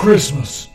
Christmas.